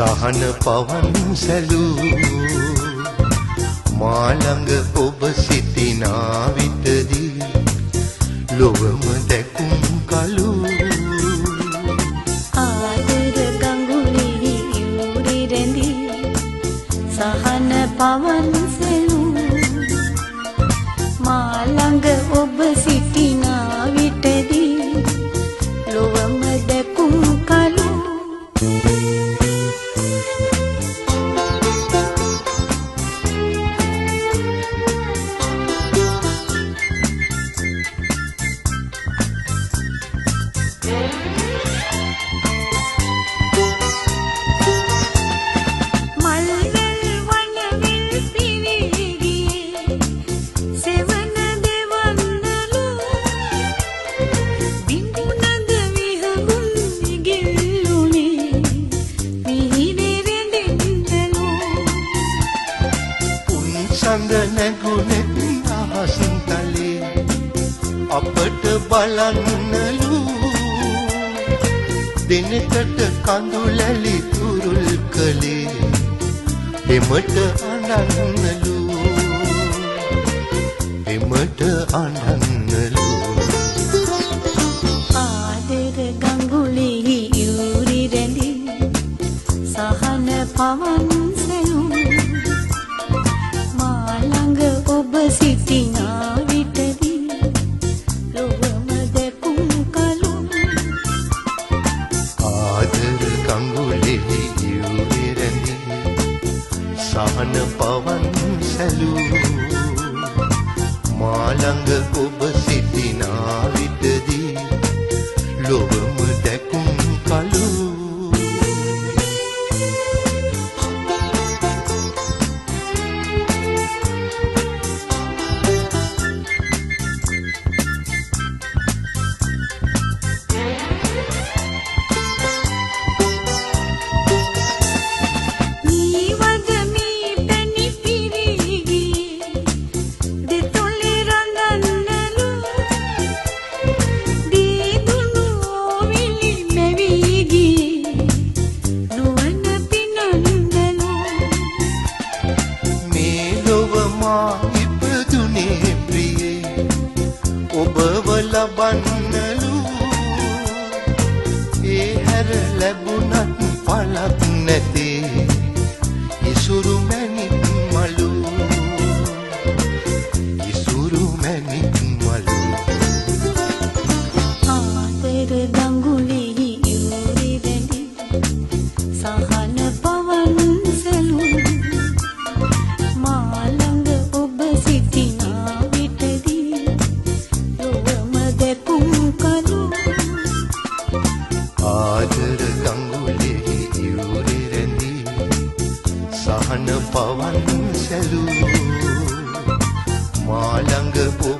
සහන පවන් සැලූ මාළඟ ඔබ සිටිනා විටදී ලොවම දැකුම් කලු ආදර ගඟුලි යූරි රැඳි සහන පවන් සෙලූ මා ළඟ ඔබ සිටිනා අහසින් තලේ අපට බලන්නලු. දෙනකට කඳුලැලි තුරුල් කළේ එමට අනන්නලු. එමට අනන්නලු. ආදර ගඟුලි යූරි රැඳි සහන පවන් සහන පවන් සැලූ. මාළඟ ඔබ ලැබුණත් පලක් නැතේ ඉසුරු මැණික් මලු ඉසුරු මැණික් මලු ආදර ගඟුලි යූරි රැඳි සහන පවන් සැලූ මාළඟ ඔබ සිට